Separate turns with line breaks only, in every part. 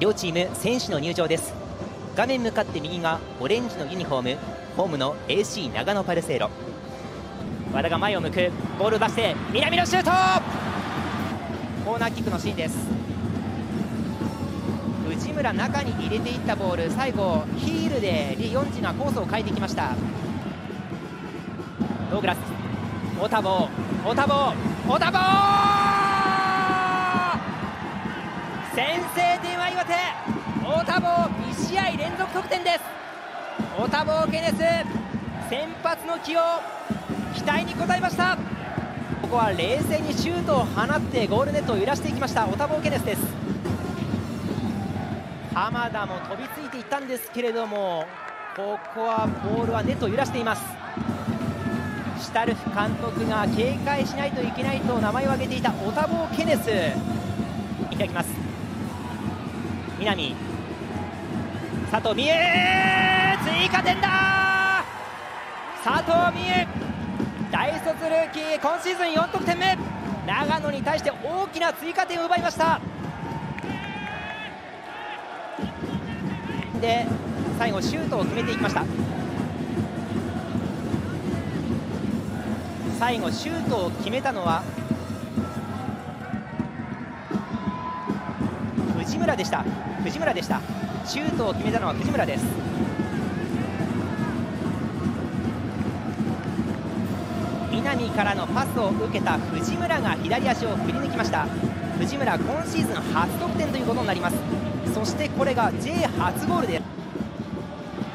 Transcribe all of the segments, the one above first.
両チーム選手の入場です。画面向かって右がオレンジのユニフォームホームの AC 長野パルセイロ。和田が前を向く。ボールを出して南のシュート!コーナーキックのシーンです。内村中に入れていったボール最後ヒールでリ・ヨンジがコースを変えてきました。ドーグラス。オタボオタボオタボタボー2試合連続得点です。オタボーケネス先発の起用期待に応えました。ここは冷静にシュートを放ってゴールネットを揺らしていきました。オタボーケネスです。浜田も飛びついていったんですけれどもここはボールはネットを揺らしています。シュタルフ監督が警戒しないといけないと名前を挙げていたオタボーケネス。いただきます。南。佐藤美優追加点だ。佐藤美優大卒ルーキー今シーズン4得点目。長野に対して大きな追加点を奪いました。で最後シュートを決めていきました。最後シュートを決めたのは藤村でした。藤村でした。シュートを決めたのは藤村です。南からのパスを受けた藤村が左足を振り抜きました。藤村今シーズン初得点ということになります。そしてこれが J 初ゴールです。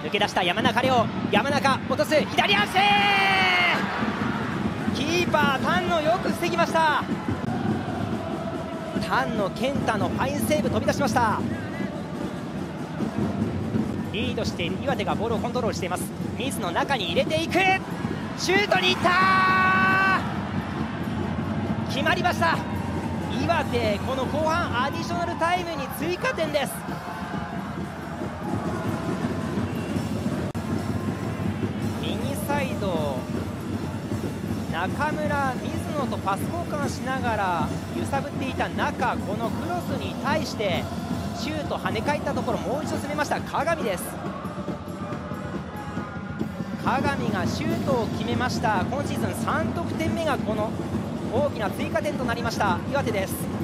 抜け出した山中亮。山中落とす。左足!キーパー丹野よく防ぎました。丹野健太のファインセーブ飛び出しました。リードしている岩手がボールをコントロールしています。水の中に入れていく。シュートにいった決まりました。岩手この後半アディショナルタイムに追加点です。右サイド中村水野とパス交換しながら揺さぶっていた中このクロスに対してシュート跳ね返ったところもう一度攻めました。鏡です。鏡がシュートを決めました。今シーズン3得点目がこの大きな追加点となりました。岩手です。